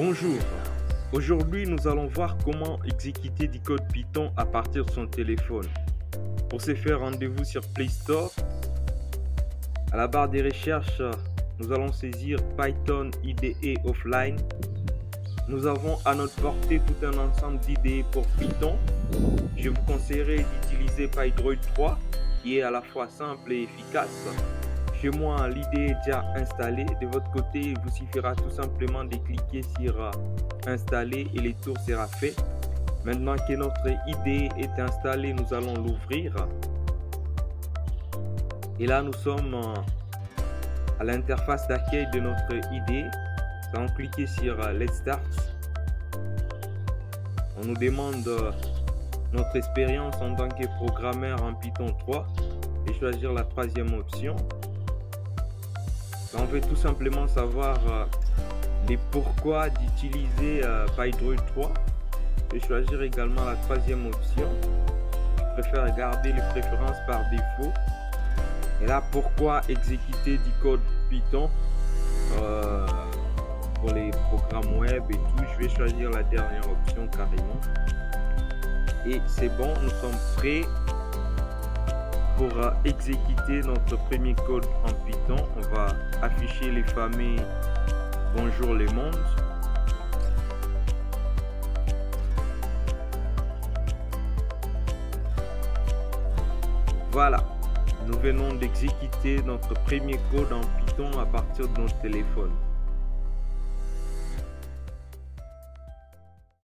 Bonjour, aujourd'hui nous allons voir comment exécuter du code Python à partir de son téléphone. Pour ce faire, rendez-vous sur Play Store. À la barre des recherches, nous allons saisir Python IDE Offline. Nous avons à notre portée tout un ensemble d'IDE pour Python. Je vous conseillerais d'utiliser PyDroid 3 qui est à la fois simple et efficace. Chez moi, l'idée est déjà installée. De votre côté, il vous suffira tout simplement de cliquer sur euh, installer et le tour sera fait. Maintenant que notre idée est installée, nous allons l'ouvrir. Et là, nous sommes euh, à l'interface d'accueil de notre idée. Nous allons cliquer sur euh, Let's Start. On nous demande notre expérience en tant que programmeur en Python 3 et choisir la troisième option. On veut tout simplement savoir euh, les pourquoi d'utiliser euh, PyDroid 3. Je vais choisir également la troisième option. Je préfère garder les préférences par défaut. Et là, pourquoi exécuter du code Python euh, pour les programmes web et tout. Je vais choisir la dernière option carrément. Et c'est bon, nous sommes prêts pour exécuter notre premier code en Python, on va afficher les familles Bonjour les mondes. Voilà, nous venons d'exécuter notre premier code en Python à partir de notre téléphone.